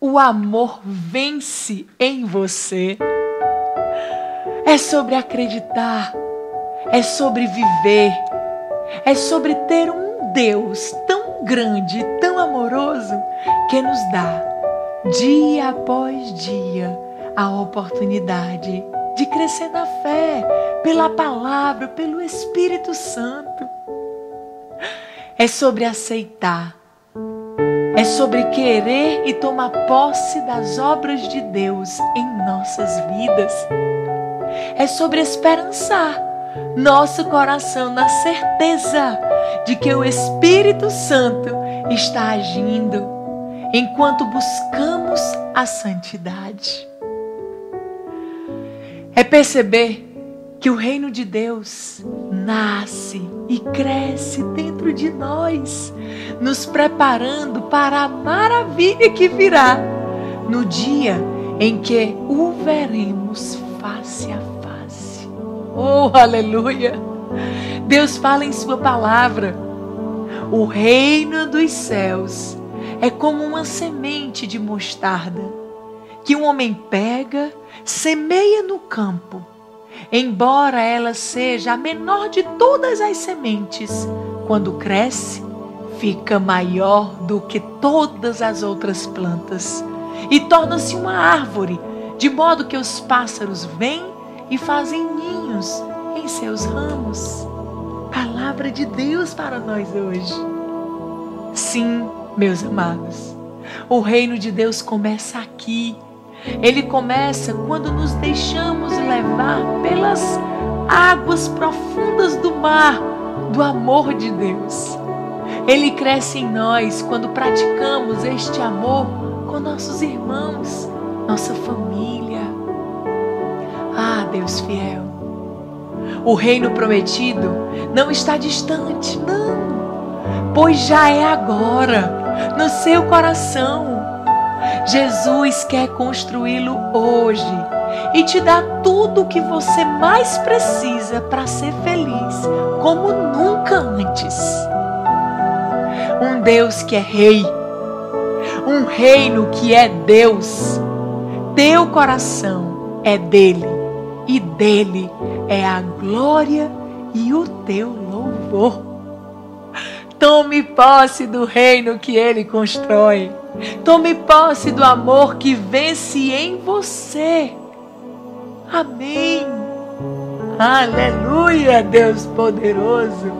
o amor vence em você. É sobre acreditar, é sobre viver, é sobre ter um Deus tão grande, tão amoroso, que nos dá, dia após dia, a oportunidade de crescer na fé, pela palavra, pelo Espírito Santo. É sobre aceitar é sobre querer e tomar posse das obras de Deus em nossas vidas. É sobre esperançar nosso coração na certeza de que o Espírito Santo está agindo enquanto buscamos a santidade. É perceber que o reino de Deus nasce e cresce dentro de nós, nos preparando para a maravilha que virá no dia em que o veremos face a face. Oh, aleluia! Deus fala em Sua palavra: o reino dos céus é como uma semente de mostarda que um homem pega, semeia no campo embora ela seja a menor de todas as sementes, quando cresce, fica maior do que todas as outras plantas e torna-se uma árvore, de modo que os pássaros vêm e fazem ninhos em seus ramos. Palavra de Deus para nós hoje. Sim, meus amados, o reino de Deus começa aqui ele começa quando nos deixamos levar pelas águas profundas do mar do amor de Deus. Ele cresce em nós quando praticamos este amor com nossos irmãos, nossa família. Ah, Deus fiel. O reino prometido não está distante, não, pois já é agora, no seu coração Jesus quer construí-lo hoje e te dá tudo o que você mais precisa para ser feliz, como nunca antes. Um Deus que é rei, um reino que é Deus. Teu coração é dele e dele é a glória e o teu louvor. Tome posse do reino que ele constrói. Tome posse do amor que vence em você. Amém. Aleluia, Deus poderoso.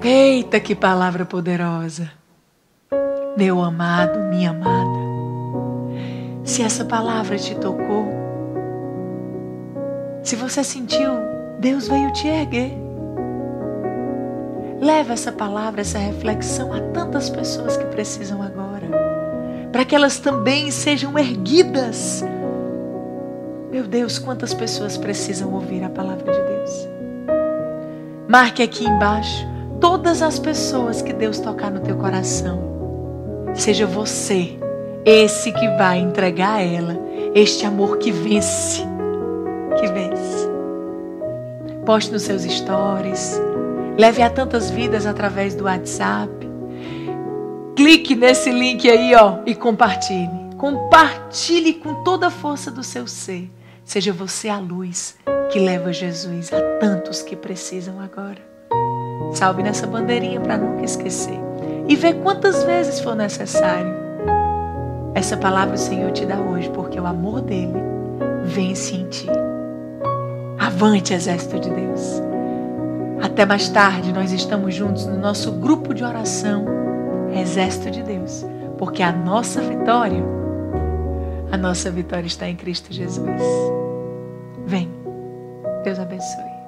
Eita, que palavra poderosa. Meu amado, minha amada. Se essa palavra te tocou, se você sentiu, Deus veio te erguer. Leva essa palavra, essa reflexão a tantas pessoas que precisam agora, para que elas também sejam erguidas. Meu Deus, quantas pessoas precisam ouvir a palavra de Deus. Marque aqui embaixo todas as pessoas que Deus tocar no teu coração. Seja você esse que vai entregar a ela este amor que vence, que vence. Poste nos seus stories Leve a tantas vidas através do WhatsApp. Clique nesse link aí, ó, e compartilhe. Compartilhe com toda a força do seu ser. Seja você a luz que leva Jesus a tantos que precisam agora. Salve nessa bandeirinha para nunca esquecer. E vê quantas vezes for necessário. Essa palavra o Senhor te dá hoje, porque o amor dele vence em ti. Avante, exército de Deus. Até mais tarde, nós estamos juntos no nosso grupo de oração, Exército de Deus, porque a nossa vitória, a nossa vitória está em Cristo Jesus. Vem, Deus abençoe.